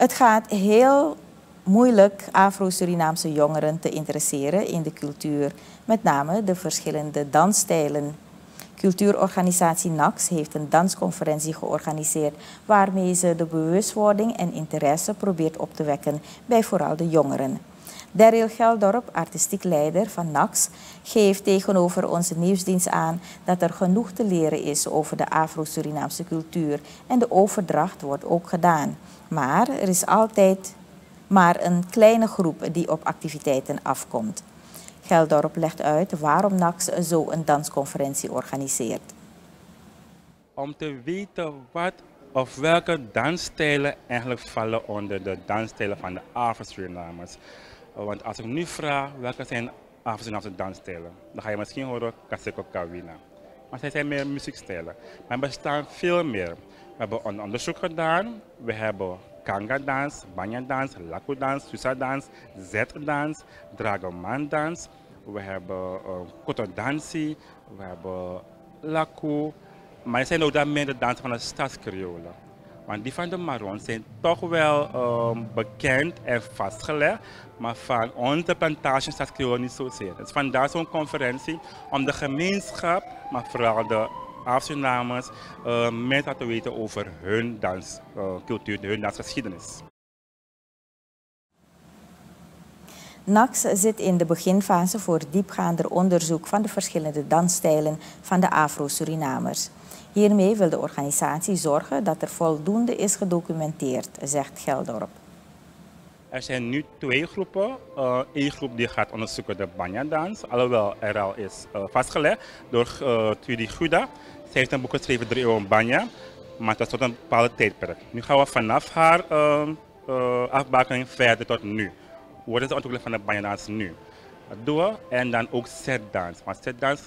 Het gaat heel moeilijk Afro-Surinaamse jongeren te interesseren in de cultuur, met name de verschillende dansstijlen. Cultuurorganisatie NAX heeft een dansconferentie georganiseerd waarmee ze de bewustwording en interesse probeert op te wekken bij vooral de jongeren. Daryl Geldorp, artistiek leider van NAX, geeft tegenover onze nieuwsdienst aan dat er genoeg te leren is over de Afro-Surinaamse cultuur en de overdracht wordt ook gedaan. Maar er is altijd maar een kleine groep die op activiteiten afkomt. Geldorp legt uit waarom NAX zo een dansconferentie organiseert. Om te weten wat of welke dansstijlen eigenlijk vallen onder de dansstijlen van de Afro-Surinamers. Want als ik nu vraag welke zijn Afro-Surinaamse dansstijlen, dan ga je misschien horen Kaseko Kawina. Maar zij zijn meer muziekstijlen. Maar er bestaan veel meer. We hebben een onderzoek gedaan. We hebben Kanga-dans, Banya-dans, Laku-dans, Susa-dans, Z-dans, Dragoman-dans. We hebben uh, Kotodansi, we hebben Laku. Maar er zijn ook dan de dansen van de stadskriolen. Want die van de Marons zijn toch wel um, bekend en vastgelegd, maar van onze plantage stadskriolen niet zozeer. Dus vandaar zo'n conferentie om de gemeenschap, maar vooral de Afro-Surinamers uh, meer te weten over hun danscultuur, uh, hun dansgeschiedenis. NAX zit in de beginfase voor diepgaander onderzoek van de verschillende dansstijlen van de Afro-Surinamers. Hiermee wil de organisatie zorgen dat er voldoende is gedocumenteerd, zegt Geldorp. Er zijn nu twee groepen. Eén uh, groep die gaat onderzoeken de Banya-dans, alhoewel er al is uh, vastgelegd door uh, Trudy Guda. Zij heeft een boek geschreven, Drie Eeuwen Banya, maar dat is tot een bepaalde tijdperk. Nu gaan we vanaf haar afbakening verder tot nu. Wat is de ontwikkeling van de Banya-dans nu? Dat doen we. En dan ook setdans. Want setdans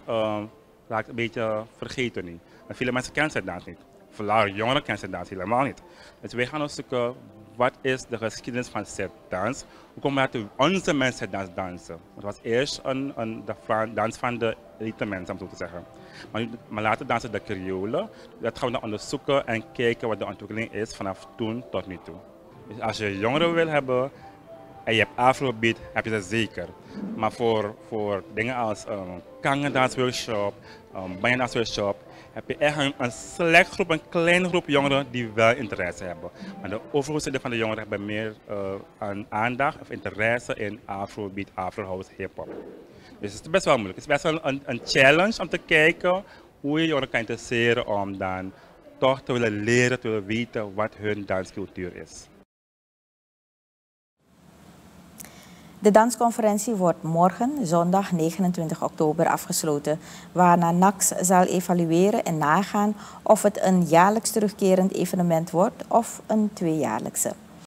raakt een beetje vergeten nu. En veel mensen kennen setdans niet. Vooral jongeren kennen setdans helemaal niet. Dus wij gaan onderzoeken wat is de geschiedenis van setdans? Hoe komen we onze mensen dans dansen? Het was eerst een, een de dans van de elite mensen, om zo te zeggen. Maar, maar later dansen de Creolen. Dat gaan we dan onderzoeken en kijken wat de ontwikkeling is vanaf toen tot nu toe. Dus als je jongeren wil hebben en je hebt Afrobeat, heb je dat zeker. Maar voor, voor dingen als um, kangendansworkshop, um, heb je echt een, een select groep, een kleine groep jongeren die wel interesse hebben. Maar de overgrote van de jongeren hebben meer uh, aandacht of interesse in Afrobeat, Afrohouse, hip-hop. Dus het is best wel moeilijk. Het is best wel een, een challenge om te kijken hoe je jongeren kan interesseren om dan toch te willen leren, te willen weten wat hun danscultuur is. De dansconferentie wordt morgen, zondag 29 oktober, afgesloten, waarna NAX zal evalueren en nagaan of het een jaarlijks terugkerend evenement wordt of een tweejaarlijkse.